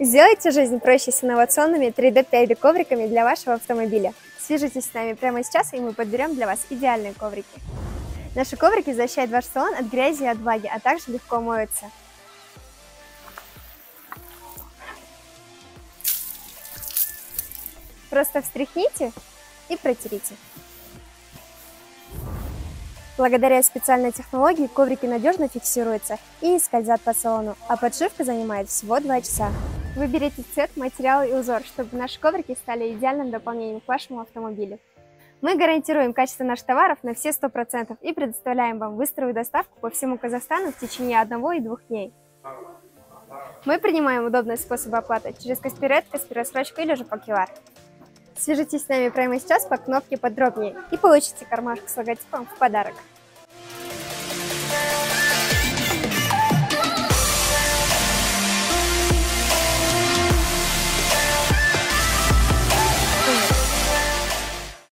Сделайте жизнь проще с инновационными 3D 5D ковриками для вашего автомобиля. Свяжитесь с нами прямо сейчас, и мы подберем для вас идеальные коврики. Наши коврики защищают ваш салон от грязи и от влаги, а также легко моются. Просто встряхните и протерите. Благодаря специальной технологии коврики надежно фиксируются и не скользят по салону, а подшивка занимает всего 2 часа. Выберите цвет, материал и узор, чтобы наши коврики стали идеальным дополнением к вашему автомобилю. Мы гарантируем качество наших товаров на все 100% и предоставляем вам быструю доставку по всему Казахстану в течение одного и двух дней. Мы принимаем удобные способы оплаты через Каспирет, Каспиросрочку или же по. Свяжитесь с нами прямо сейчас по кнопке «Подробнее» и получите кармашку с логотипом в подарок.